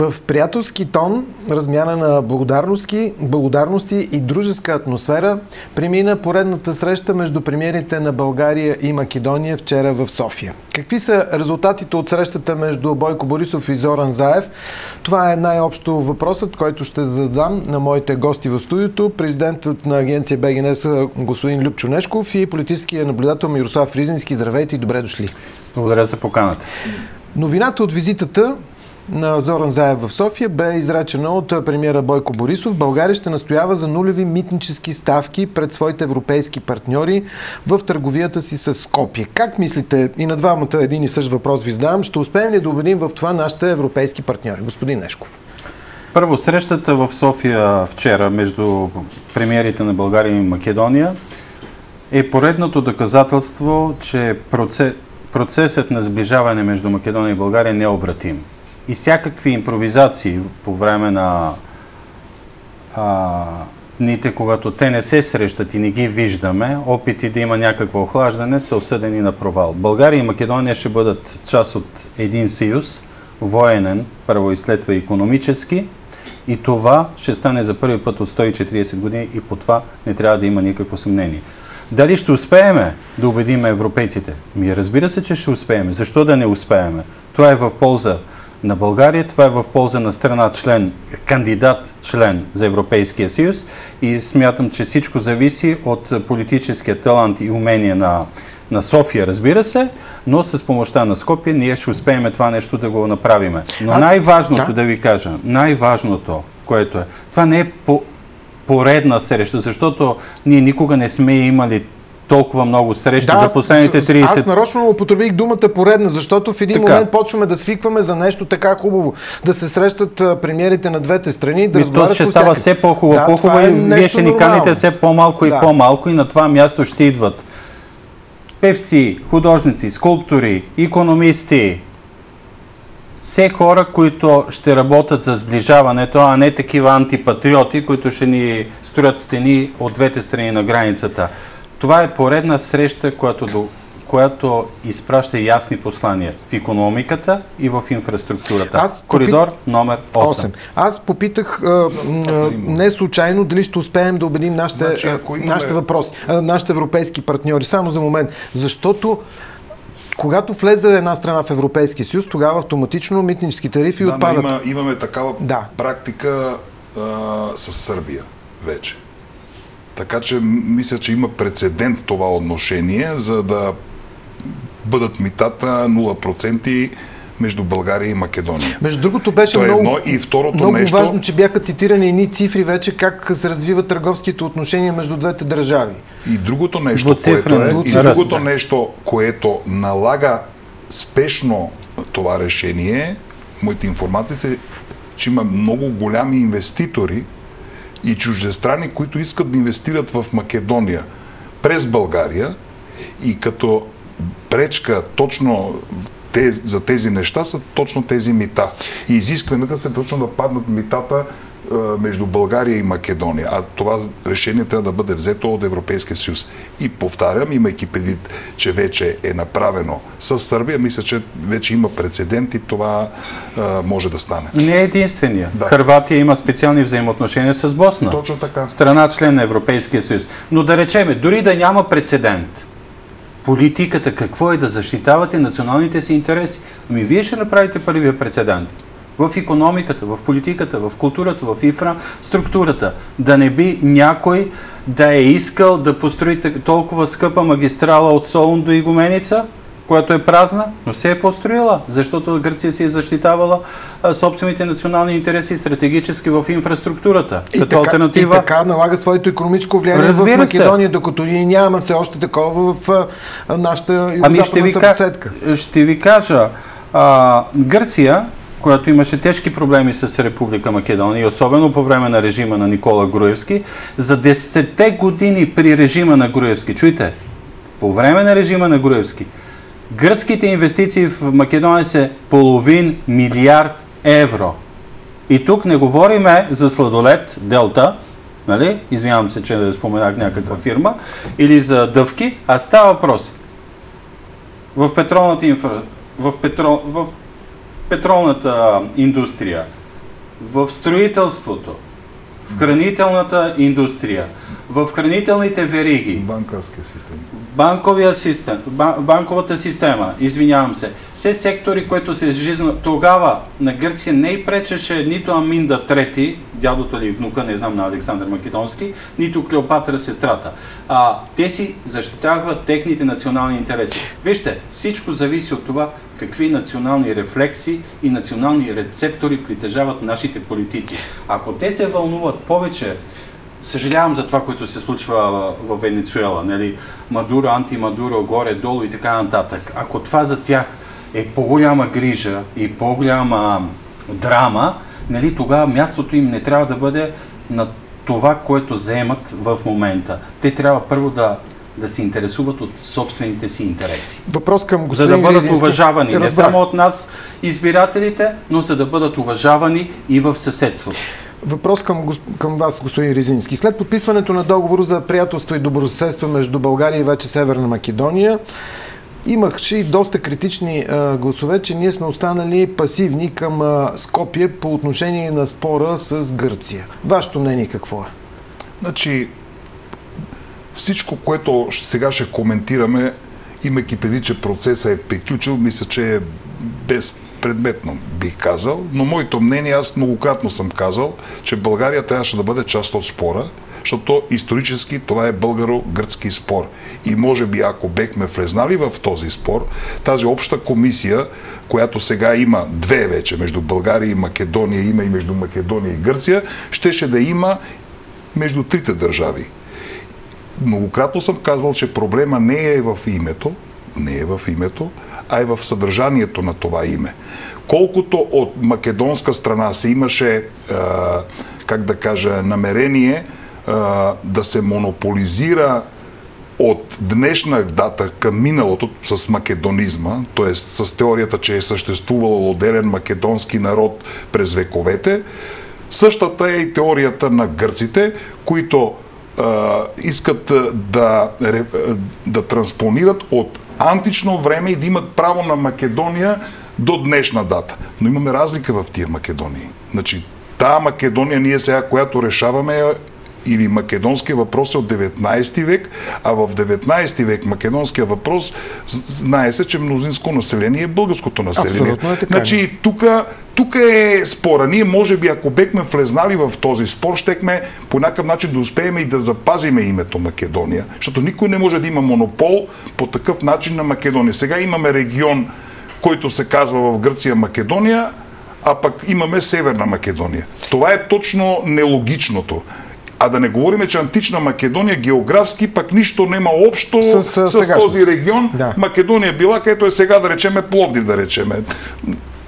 В приятелски тон, размяна на благодарности, благодарности и дружеска атмосфера премина поредната среща между премиерите на България и Македония вчера в София. Какви са резултатите от срещата между Бойко Борисов и Зоран Заев? Това е най-общо въпросът, който ще задам на моите гости в студиото. Президентът на агенция БГНС господин Люб Чунешков и политическия наблюдател Мирослав Ризински. Здравейте и добре дошли. Благодаря за поканата. Новината от визитата на Зоран Заев в София бе изречена от премиера Бойко Борисов. България ще настоява за нулеви митнически ставки пред своите европейски партньори в търговията си с Скопие. Как мислите, и на двамата един и същ въпрос ви задавам, ще успеем ли да убедим в това нашите европейски партньори? Господин Нешков. Първо, срещата в София вчера между премиерите на България и Македония е поредното доказателство, че процес, процесът на сближаване между Македония и България е необратим и всякакви импровизации по време на а, дните, когато те не се срещат и не ги виждаме, опити да има някакво охлаждане, са осъдени на провал. България и Македония ще бъдат част от един съюз, военен, първо и след економически, и това ще стане за първи път от 140 години и по това не трябва да има никакво съмнение. Дали ще успееме да убедим европейците? Ми разбира се, че ще успееме. Защо да не успееме? Това е в полза на България. Това е в полза на страна член, кандидат член за Европейския съюз и смятам, че всичко зависи от политическия талант и умение на, на София, разбира се, но с помощта на Скопия ние ще успеем това нещо да го направим. Но най-важното да. да ви кажа, най-важното, което е, това не е по поредна среща, защото ние никога не сме имали толкова много срещи да, за последните 30... Аз нарочно употребих думата поредна, защото в един така. момент почваме да свикваме за нещо така хубаво. Да се срещат премиерите на двете страни, да разговарят ще става все по-хубаво, да, по-хубаво е и вие ще ни каните все по-малко да. и по-малко и на това място ще идват певци, художници, скулптори, економисти, все хора, които ще работят за сближаването, а не такива антипатриоти, които ще ни строят стени от двете страни на границата. Това е поредна среща, която, до, която изпраща ясни послания в економиката и в инфраструктурата. Аз Коридор попит... номер 8. 8. Аз попитах а, а, не случайно дали ще успеем да убедим нашите, значи, имаме... нашите въпроси, а, нашите европейски партньори. Само за момент. Защото когато влезе една страна в Европейския съюз, тогава автоматично митнически тарифи да, отпадат. Има, имаме такава да. практика а, с Сърбия вече. Така че мисля, че има прецедент в това отношение, за да бъдат митата 0% между България и Македония. Между другото беше То е много, едно. И второто много нещо... важно, че бяха цитирани едни цифри вече как се развиват търговските отношения между двете държави. И другото нещо, което е, и другото нещо, което налага спешно това решение, моите информации са, че има много голями инвеститори, и чуждестрани, които искат да инвестират в Македония през България и като пречка точно за тези неща са точно тези мита. И изискванията са точно да паднат митата между България и Македония. А това решение трябва да бъде взето от Европейския съюз. И повтарям, имайки предвид, че вече е направено с Сърбия, мисля, че вече има прецедент и това а, може да стане. Не е единствения. Да. Хрватия има специални взаимоотношения с Босна. Точно така. Страна член на Европейския съюз. Но да речеме, дори да няма прецедент, политиката какво е да защитавате националните си интереси? Ами вие ще направите първия прецедент в економиката, в политиката, в културата, в инфраструктурата. Да не би някой да е искал да построи толкова скъпа магистрала от Солун до Игуменица, която е празна, но се е построила, защото Гърция си е защитавала а, собствените национални интереси стратегически в инфраструктурата. И, като така, альтернатива... и така налага своето економическо влияние Разбира в Македония, се. докато ние нямаме все още такова в а, нашата ами ще ви, съседка. Ще ви кажа, а, Гърция която имаше тежки проблеми с Република Македония, особено по време на режима на Никола Груевски, за 10 години при режима на Груевски, чуйте, по време на режима на Груевски, гръцките инвестиции в Македония са половин милиард евро. И тук не говориме за сладолет Делта, нали? извинявам се, че да споменах някаква фирма, или за дъвки, а става въпрос в петролната инфра... в, петрол... в петролната индустрия, в строителството, в хранителната индустрия, в хранителните вериги. Банковския систем. Банковия систем, банковата система, извинявам се. Все сектори, които се жизнено... Тогава на Гърция не и пречеше нито Аминда трети, дядото или внука, не знам, на Александър Македонски, нито Клеопатра сестрата. А, те си защитават техните национални интереси. Вижте, всичко зависи от това какви национални рефлекси и национални рецептори притежават нашите политици. Ако те се вълнуват повече съжалявам за това, което се случва в Венецуела. Нали? Мадуро, антимадуро, горе-долу и така нататък. Ако това за тях е по-голяма грижа и по-голяма драма, нали, тогава мястото им не трябва да бъде на това, което заемат в момента. Те трябва първо да да се интересуват от собствените си интереси. Въпрос към господин За да бъдат Ризински. уважавани не само от нас, избирателите, но за да бъдат уважавани и в съседството. Въпрос към, към вас, господин Ризински. След подписването на договор за приятелство и добросъседство между България и вече Северна Македония, имахше и доста критични а, гласове, че ние сме останали пасивни към а, Скопие по отношение на спора с Гърция. Вашето мнение какво е? Значи, всичко, което сега ще коментираме, имайки преди, че процесът е приключил, мисля, че е безпредметно, бих казал. Но моето мнение, аз многократно съм казал, че България трябваше да бъде част от спора, защото исторически това е българо-гръцки спор. И може би, ако бехме влезнали в този спор, тази обща комисия, която сега има две вече, между България и Македония, има и между Македония и Гърция, щеше да има между трите държави. Многократно съм казвал, че проблема не е в името, не е в името, а е в съдържанието на това име. Колкото от македонска страна се имаше, как да кажа, намерение да се монополизира от днешна дата към миналото с македонизма, т.е. с теорията, че е съществувал отделен македонски народ през вековете, същата е и теорията на гърците, които а, искат да, да транспонират от антично време и да имат право на Македония до днешна дата. Но имаме разлика в тия Македонии. Значи, та Македония ние сега, която решаваме, или македонския въпрос е от 19 век, а в 19 век македонския въпрос знае се, че мнозинско население е българското население. Абсолютно е така. Значи, тук тук е спора. Ние, може би, ако бехме влезнали в този спор, щехме по някакъв начин да успеем и да запазиме името Македония, защото никой не може да има монопол по такъв начин на Македония. Сега имаме регион, който се казва в Гърция Македония, а пък имаме Северна Македония. Това е точно нелогичното. А да не говорим, че антична Македония географски пък нищо няма общо с, с, с този регион. Да. Македония била, където е сега да речеме Пловдив, да речеме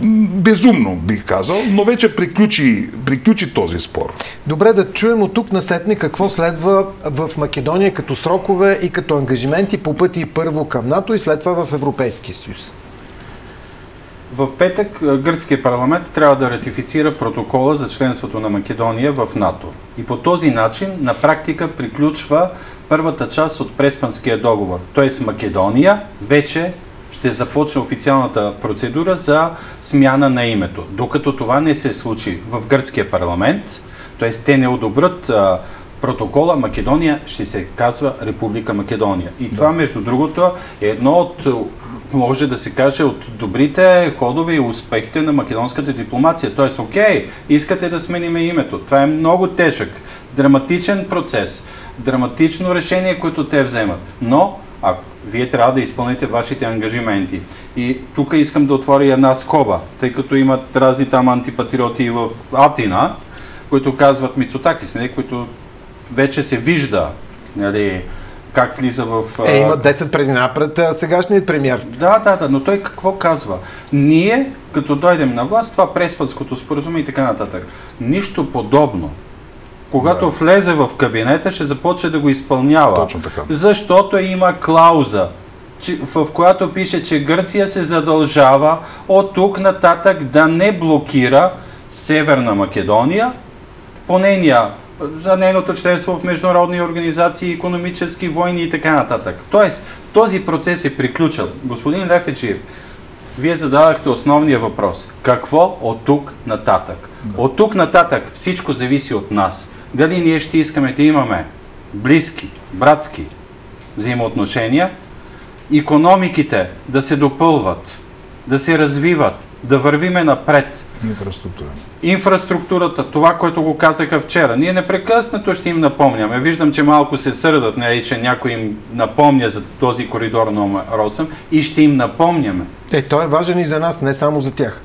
безумно, бих казал, но вече приключи, приключи този спор. Добре, да чуем от тук насетне какво следва в Македония като срокове и като ангажименти по пъти първо към НАТО и след това в Европейския съюз. В петък гръцкият парламент трябва да ратифицира протокола за членството на Македония в НАТО. И по този начин на практика приключва първата част от Преспанския договор. Т.е. Македония вече ще започне официалната процедура за смяна на името. Докато това не се случи в гръцкия парламент, т.е. те не одобрят а, протокола, Македония ще се казва Република Македония. И да. това, между другото, е едно от, може да се каже, от добрите ходове и успехите на македонската дипломация. Тоест, окей, искате да сменим името. Това е много тежък, драматичен процес, драматично решение, което те вземат. Но, ако вие трябва да изпълните вашите ангажименти. И тук искам да отворя една скоба, тъй като имат разни там антипатриоти в Атина, които казват Мицотакис, нали, които вече се вижда нали, как влиза в... Е, има 10 преди напред сегашният премьер. Да, да, да, но той какво казва? Ние, като дойдем на власт, това преспанското споразумение и така нататък. Нищо подобно когато да. влезе в кабинета, ще започне да го изпълнява. Точно така. Защото има клауза, в която пише, че Гърция се задължава от тук нататък да не блокира Северна Македония по нейния за нейното членство в международни организации, економически, войни и така нататък. Тоест, този процес е приключил. Господин Лефеджиев, вие зададахте основния въпрос. Какво от тук нататък? От тук нататък всичко зависи от нас. Дали ние ще искаме да имаме близки, братски взаимоотношения, економиките да се допълват, да се развиват, да вървиме напред. Инфраструктура. Инфраструктурата, това, което го казаха вчера. Ние непрекъснато ще им напомняме. Виждам, че малко се сърдат, не, че някой им напомня за този коридор номер 8 и ще им напомняме. Е, той е важен и за нас, не само за тях.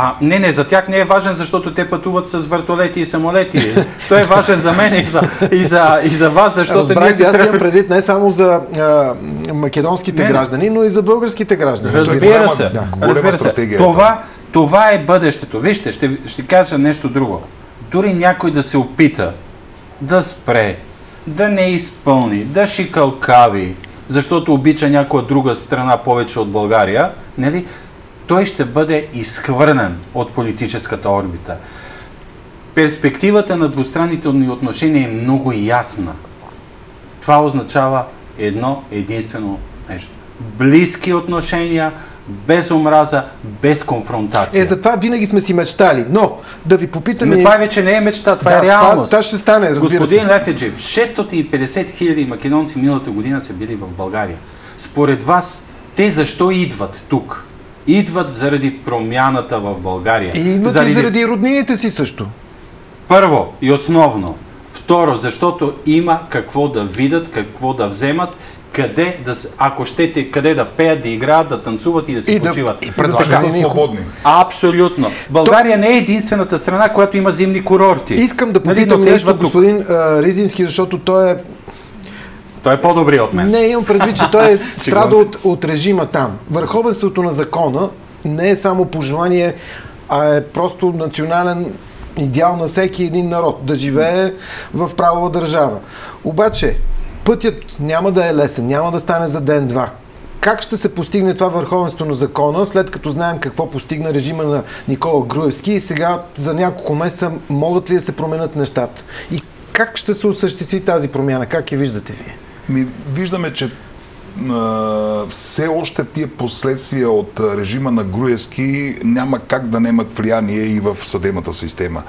А, не, не, за тях не е важен, защото те пътуват с въртолети и самолети. Той е важен за мен и за, и за, и за вас, защото Разбрах, ние... аз имам предвид не само за а, македонските не, граждани, но и за българските граждани. Разбира се. Да. Разбира се. Това, това е бъдещето. Вижте, ще, ще кажа нещо друго. Дори някой да се опита да спре, да не изпълни, да шикалкави, защото обича някоя друга страна повече от България, нали? Той ще бъде изхвърнен от политическата орбита. Перспективата на двустранните ни отношения е много ясна. Това означава едно единствено нещо. Близки отношения, без омраза, без конфронтация. Е, затова винаги сме си мечтали. Но да ви попитаме. Но това вече не е мечта, това е да, е реалност. Това, това ще стане, разбира Господин се. Лефеджев, 650 хиляди македонци миналата година са били в България. Според вас, те защо идват тук? Идват заради промяната в България. И идват заради... и заради роднините си също. Първо и основно. Второ, защото има какво да видят, какво да вземат, къде да, ако щете, къде да пеят, да играят, да танцуват и да се и почиват. Да, и да свободни. Абсолютно. България То... не е единствената страна, която има зимни курорти. Искам да нали, попитам нали, нещо, господин а, Ризински, защото той е той е по-добри от мен. Не, имам предвид, че той е страда от, от режима там. Върховенството на закона не е само пожелание, а е просто национален идеал на всеки един народ да живее в правова държава. Обаче, пътят няма да е лесен, няма да стане за ден-два. Как ще се постигне това върховенство на закона, след като знаем какво постигна режима на Никола Груевски и сега за няколко месеца могат ли да се променят нещата? И как ще се осъществи тази промяна? Как я виждате вие? Ми, виждаме, че все още тия последствия от режима на Груевски няма как да немат влияние и в съдебната система.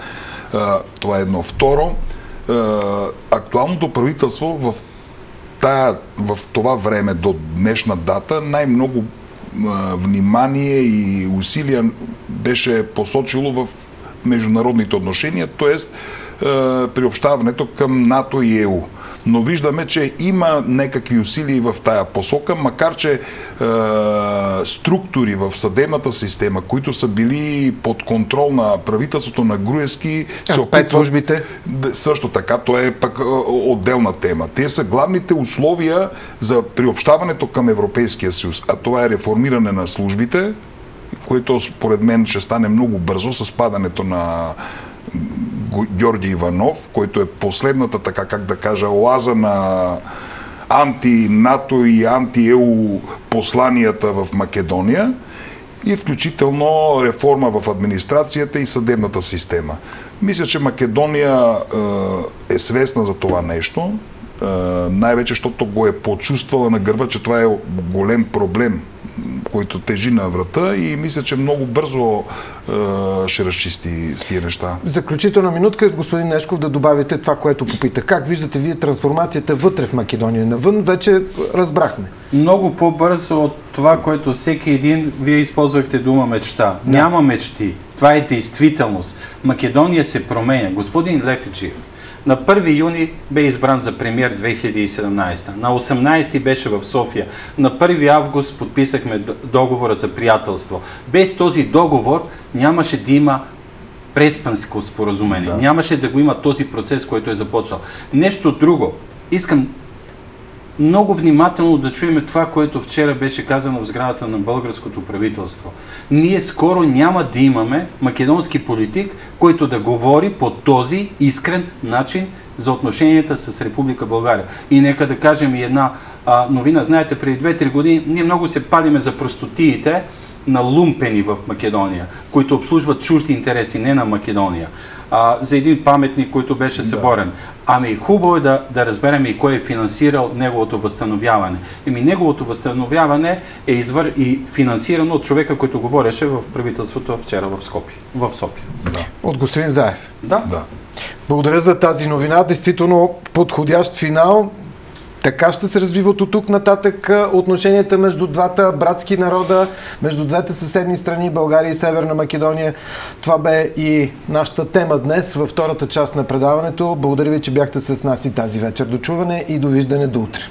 Това е едно. Второ, актуалното правителство в, тая, в това време до днешна дата най-много внимание и усилия беше посочило в международните отношения, т.е. приобщаването към НАТО и ЕУ но виждаме, че има някакви усилия в тая посока, макар че е, структури в съдебната система, които са били под контрол на правителството на Груевски, се опитват... службите? Също така, то е пък е, отделна тема. Те са главните условия за приобщаването към Европейския съюз, а това е реформиране на службите, което според мен ще стане много бързо с падането на Георги Иванов, който е последната, така как да кажа, оаза на анти-НАТО и анти-ЕУ посланията в Македония и включително реформа в администрацията и съдебната система. Мисля, че Македония е, е свестна за това нещо, е, най-вече, защото го е почувствала на гърба, че това е голем проблем който тежи на врата и мисля, че много бързо е, ще разчисти с тия неща. Заключителна минутка, господин Нешков, да добавите това, което попита. Как виждате вие трансформацията вътре в Македония? Навън вече разбрахме. Много по-бързо от това, което всеки един, вие използвахте дума мечта. Да. Няма мечти. Това е действителност. Македония се променя. Господин Лефиджиев, на 1 юни бе избран за премьер 2017. На 18 беше в София. На 1 август подписахме договора за приятелство. Без този договор нямаше да има преспанско споразумение. Да. Нямаше да го има този процес, който е започнал. Нещо друго. Искам много внимателно да чуем това, което вчера беше казано в сградата на българското правителство. Ние скоро няма да имаме македонски политик, който да говори по този искрен начин за отношенията с Република България. И нека да кажем и една а, новина. Знаете, преди 2-3 години ние много се палиме за простотиите на лумпени в Македония, които обслужват чужди интереси, не на Македония. А, за един паметник, който беше съборен. Ами хубаво е да, да разберем и кой е финансирал неговото възстановяване. Еми неговото възстановяване е извър... и финансирано от човека, който говореше в правителството вчера в Скопи, в София. Да. От господин Заев. Да. да. Благодаря за тази новина. Действително подходящ финал. Така ще се развиват от тук нататък отношенията между двата братски народа, между двете съседни страни, България и Северна Македония. Това бе и нашата тема днес във втората част на предаването. Благодаря ви, че бяхте с нас и тази вечер. До чуване и довиждане до утре.